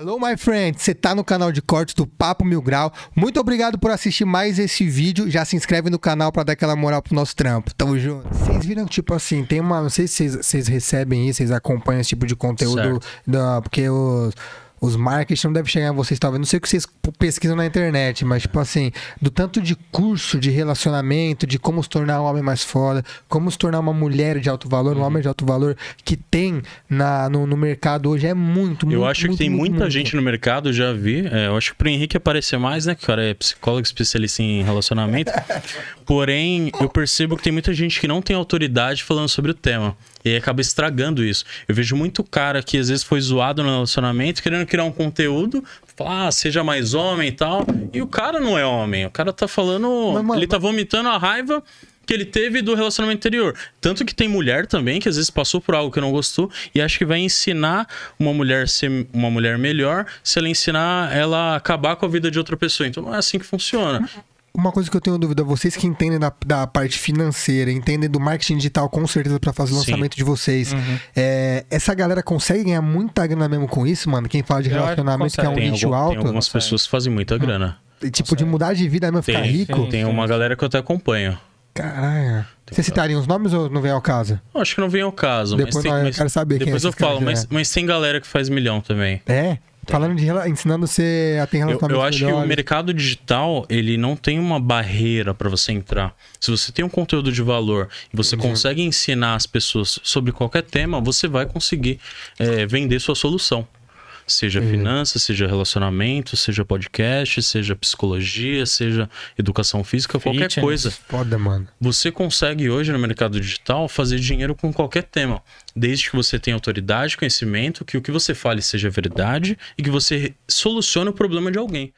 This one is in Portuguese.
Hello, my friend! Você tá no canal de cortes do Papo Mil Grau. Muito obrigado por assistir mais esse vídeo. Já se inscreve no canal pra dar aquela moral pro nosso trampo. Tamo junto. Vocês viram que, tipo assim, tem uma. Não sei se vocês- recebem isso, vocês acompanham esse tipo de conteúdo. Da, porque os. Os marketing não devem chegar a vocês, talvez. Não sei o que vocês pesquisam na internet, mas, tipo assim, do tanto de curso de relacionamento, de como se tornar um homem mais foda, como se tornar uma mulher de alto valor, Uhum. um homem de alto valor, que tem na, no, no mercado hoje, é muito, muito Eu acho que muito, tem muito, muita gente no mercado, já vi. É, eu acho que pro Henrique aparecer mais, né? Que o cara é psicólogo especialista em relacionamento. Porém, eu percebo que tem muita gente que não tem autoridade falando sobre o tema. E acaba estragando isso. Eu vejo muito cara que às vezes foi zoado no relacionamento, querendo criar um conteúdo, falar, ah, seja mais homem e tal. E o cara não é homem. O cara tá falando. Mas, mano, ele tá vomitando a raiva que ele teve do relacionamento anterior. Tanto que tem mulher também que às vezes passou por algo que não gostou e acha que vai ensinar uma mulher a ser uma mulher melhor se ela ensinar ela a acabar com a vida de outra pessoa. Então não é assim que funciona. Uma coisa que eu tenho dúvida, vocês que entendem da, da parte financeira, entendem do marketing digital com certeza pra fazer o Sim. lançamento de vocês, Uhum. é, essa galera consegue ganhar muita grana mesmo com isso, mano? Quem fala de relacionamento, que é um consegue. Tem, nicho algum- tem alto, algumas Consegue. pessoas que fazem muita grana. tipo, de mudar de vida mesmo, ficar Tem, rico. sim. tem uma galera que eu até acompanho. Caralho. Você citaria uns nomes ou não vem ao caso? Eu acho que não vem ao caso, Depois mas tem, nós- eu mas- quero saber quem é depois eu falo, mas, né? mas tem galera que faz milhão também. É? Falando de ensinando você a ter Eu, relacionamentos eu acho que o melhores. mercado digital, ele não tem uma barreira para você entrar. Se você tem um conteúdo de valor e você consegue ensinar as pessoas sobre qualquer tema, você vai conseguir é, vender sua solução. Seja finanças, seja relacionamento, seja podcast, seja psicologia, seja educação física, qualquer Fitness. coisa. Foda, mano. Você consegue hoje no mercado digital fazer dinheiro com qualquer tema, desde que você tenha autoridade, conhecimento, que o que você fale seja verdade e que você solucione o problema de alguém.